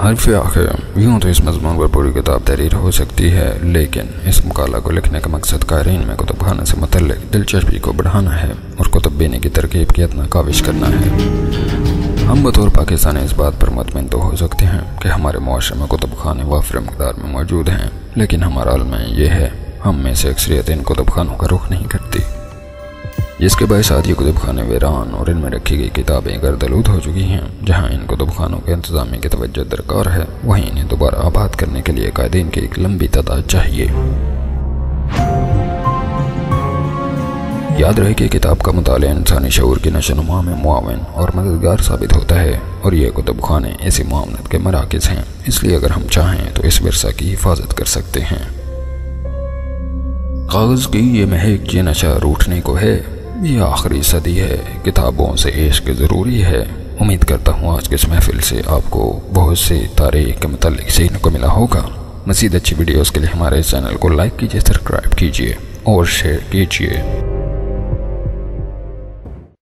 हरफ आखिर यूँ तो इस मजमून पर पूरी किताब तहरीर हो सकती है, लेकिन इस मकाला को लिखने का मकसद कारीन में कुतुब खाना से मतलब दिलचस्पी को बढ़ाना है और कुतुब बीने की तरकीब की इतना काविश करना है। हम बतौर पाकिस्तानी इस बात पर मतमिन तो हो सकते हैं कि हमारे मुआरे में कुतुब खाने वाफर मकदार में मौजूद हैं, लेकिन हमारा अलम यह है, हम में से अक्सरियत इन कुतुब खानों का रुख नहीं करती। जिसके आज ये कुतुब खाने वीरान और इनमें रखी गई किताबें गर्दलूद हो चुकी हैं, जहाँ इन कुतुब खानों के इंतजामी की तवज्जो दरकार है। वहीं इन्हें दोबारा आबाद करने के लिए कायदीन की एक लंबी तादाद चाहिए। याद रहे कि किताब का मुताल इंसानी शूर की नशोनुमा में मुआवन और मददगार साबित होता है, और ये कुतुब खाने ऐसी मामलत के मराकज़ हैं। इसलिए अगर हम चाहें तो इस वर्षा की हिफाजत कर सकते हैं। कागज़ की ये महक ये नशा रूठने को है ये आखिरी सदी है। किताबों से इश्क ज़रूरी है। उम्मीद करता हूँ आज के इस महफिल से आपको बहुत से तारीख के मतलब सीखने को मिला होगा। मजीद अच्छी वीडियोज़ के लिए हमारे चैनल को लाइक कीजिए, सब्सक्राइब कीजिए और शेयर कीजिए।